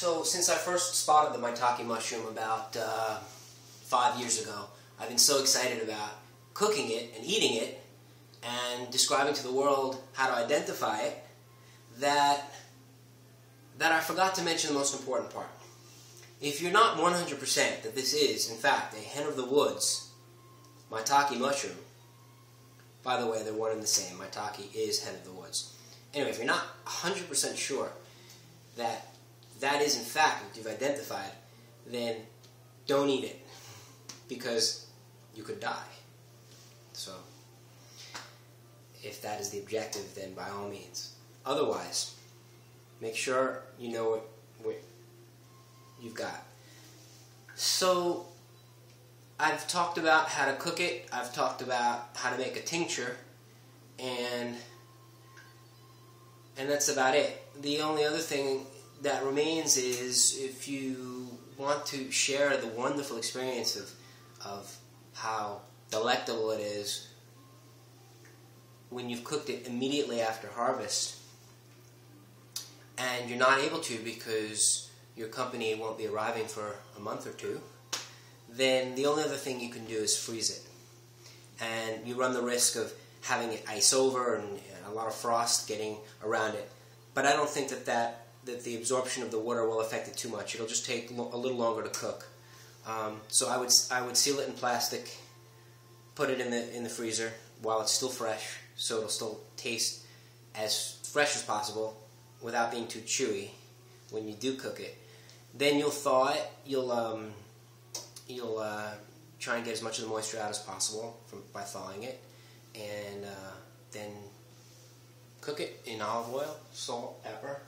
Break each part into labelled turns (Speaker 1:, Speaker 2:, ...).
Speaker 1: So since I first spotted the maitake mushroom about uh, five years ago, I've been so excited about cooking it and eating it and describing to the world how to identify it that that I forgot to mention the most important part. If you're not 100% that this is, in fact, a hen of the woods maitake mushroom, by the way, they're one and the same. Maitake is hen of the woods. Anyway, if you're not 100% sure that that is in fact what you've identified, then don't eat it because you could die. So, if that is the objective, then by all means. Otherwise, make sure you know what, what you've got. So, I've talked about how to cook it, I've talked about how to make a tincture, and and that's about it. The only other thing that remains is if you want to share the wonderful experience of, of how delectable it is when you've cooked it immediately after harvest and you're not able to because your company won't be arriving for a month or two, then the only other thing you can do is freeze it. And you run the risk of having it ice over and a lot of frost getting around it. But I don't think that that that the absorption of the water will affect it too much. It'll just take a little longer to cook. Um, so I would I would seal it in plastic, put it in the in the freezer while it's still fresh, so it'll still taste as fresh as possible without being too chewy when you do cook it. Then you'll thaw it. You'll um, you'll uh, try and get as much of the moisture out as possible from, by thawing it, and uh, then cook it in olive oil, salt, pepper,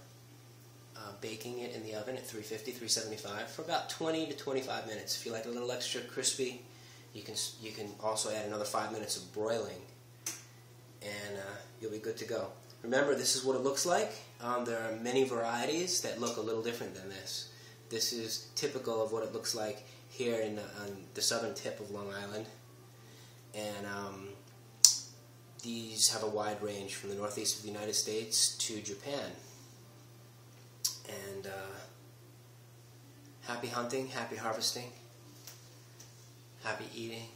Speaker 1: uh, baking it in the oven at 350, 375 for about 20 to 25 minutes. If you like a little extra crispy, you can you can also add another five minutes of broiling, and uh, you'll be good to go. Remember, this is what it looks like. Um, there are many varieties that look a little different than this. This is typical of what it looks like here in the, on the southern tip of Long Island, and um, these have a wide range from the northeast of the United States to Japan. And uh, happy hunting, happy harvesting, happy eating.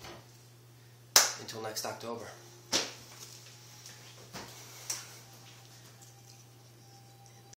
Speaker 1: Until next October.